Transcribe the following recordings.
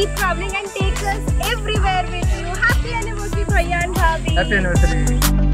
keep traveling and take us everywhere with you. Happy anniversary, Bhaiya and Bhabhi. Happy anniversary.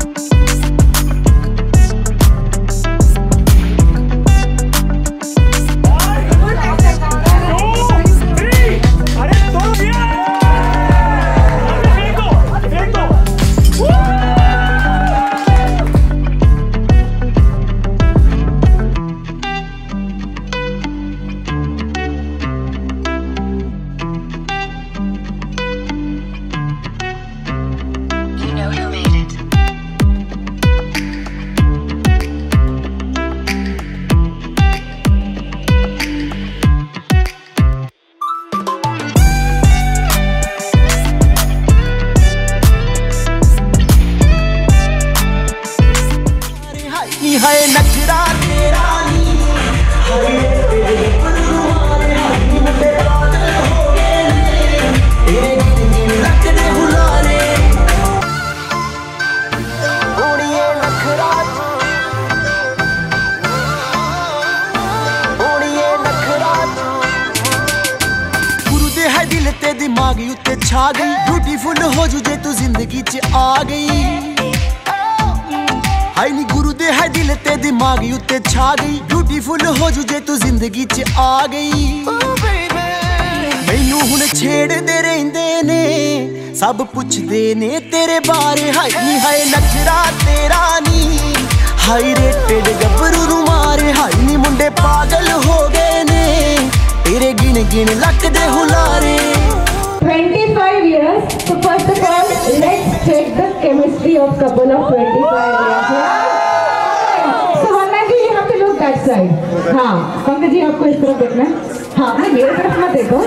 Full beautiful ਹੋ ਜੂ ਜੇ ਤੂੰ ਜ਼ਿੰਦਗੀ 'ਚ ਆ ਗਈ। ਹਾਈ ਨੀ ਗੁਰੂ ਦੇ ਹੈ ਦਿਲ ਤੇ ਦਿਮਾਗ ਉੱਤੇ ਛਾ ਗਈ। ਬਿਊਟੀਫੁਲ ਹੋ ਜੂ ਜੇ ਤੂੰ ਜ਼ਿੰਦਗੀ 'ਚ ਆ ਗਈ। ਮੈਨੂੰ ਹੁਣ ਛੇੜਦੇ ਰਹਿੰਦੇ ਨੇ, ਸਭ ਪੁੱਛਦੇ ਨੇ ਤੇਰੇ ਬਾਰੇ। ਹਾਈ ਨੀ, ਹਾਏ ਨਖਰਾ ਤੇਰਾ ਨੀ ਹਾਈ ਰੇਟਡ ਗੱਭਰੂ ਨੂੰ ਮਾਰੇ। ਹਾਈ ਨੀ ਮੁੰਡੇ ਪਾਗਲ ਹੋ ਗਏ ਨੇ, ਤੇਰੇ ਗਿਣ ਗਿਣ ਲੱਕ ਦੇ ਹੁਲਾਰੇ। 25 years. So first of all, let's check the chemistry of couple of 25 years. So वरना जी you have to look that side. हाँ पंकज जी आपको इस तरफ़ देखना है हाँ हाँ मेरे तरफ़ मत देखो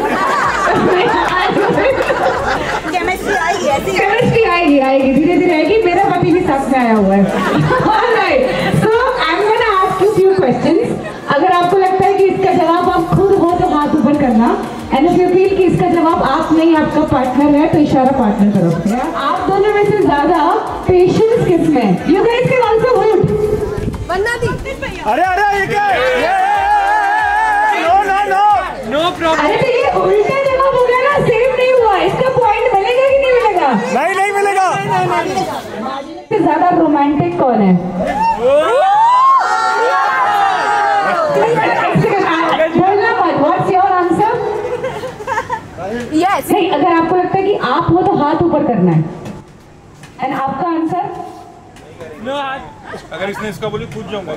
Chemistry आएगी ऐसी केमिस्ट्री आएगी आएगी धीरे धीरे आएगी मेरा पति भी साथ में आया हुआ है. So I'm gonna ask you few questions. अगर आपको लगता है कि इसका जवाब आप खुद हो तो हाथ ऊपर करना एंड इफ़ यू इसका जवाब आप नहीं आपका पार्टनर है तो इशारा पार्टनर करो। Yeah? आप दोनों में से ज़्यादा पेशेंस किसमें? You guys can also vote. Vandana दी अरे अरे ये क्या है? No no no no problem अरे तो ये उल्टा जवाब हो गया ना सेम नहीं हुआ। इसका पॉइंट मिलेगा कि नहीं मिलेगा? नहीं नहीं मिलेगा। ज़्यादा रोमांटिक कौन है बोलना मत व्हाट्स योर आंसर Yes. नहीं अगर आपको लगता है कि आप हो तो हाथ ऊपर करना है। एंड आपका आंसर अगर इसने इसका बोली पूछ जाऊँगा।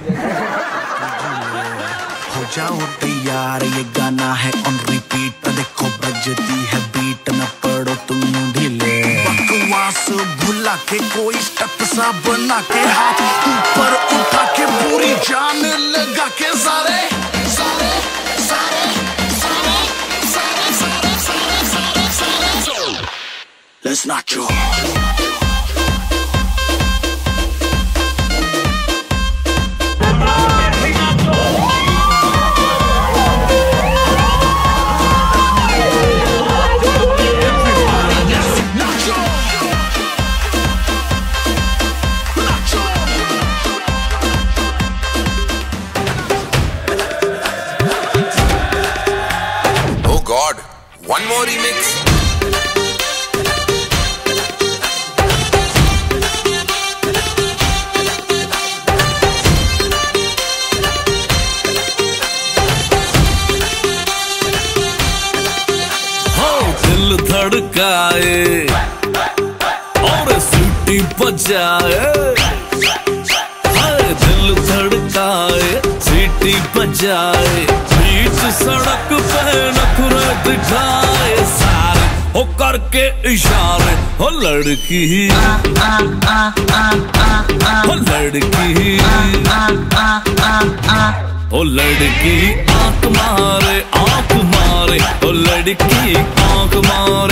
हो जाओ तैयार ये गाना है ऑन रिपीट देखो बजती है बीट न पड़ो तुम ढीले। बकवास भुला के कोई स्टेप सा बना के हाथ ऊपर उठा के पूरी जान लगा के सारे। It's not true. Oh one more remix. धड़काए और सीटी बजाए। हाय दिल धड़काए सीटी बजाए। बीच सड़क पे नखरे दिखाए सारे हो करके इशारे, हो लड़की। हो लड़की। ओ लड़की आँख मारे आँख मारे। ओ लड़की आँख मारे।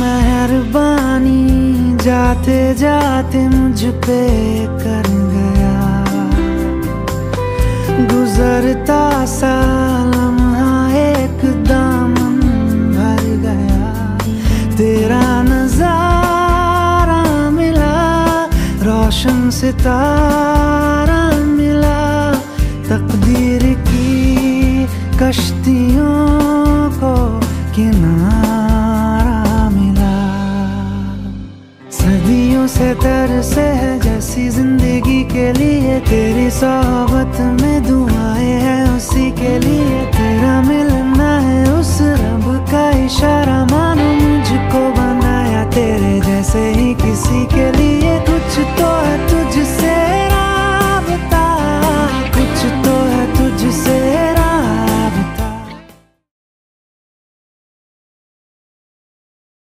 मेहरबानी, जाते जाते मुझ पे कर गया। गुजरता साल भर गया। तेरा मिला, रोशन सितारा मिला। तकदीर की कश्तियों को किनारा सी ज़िंदगी के लिए तेरी सोहबत में दूँ।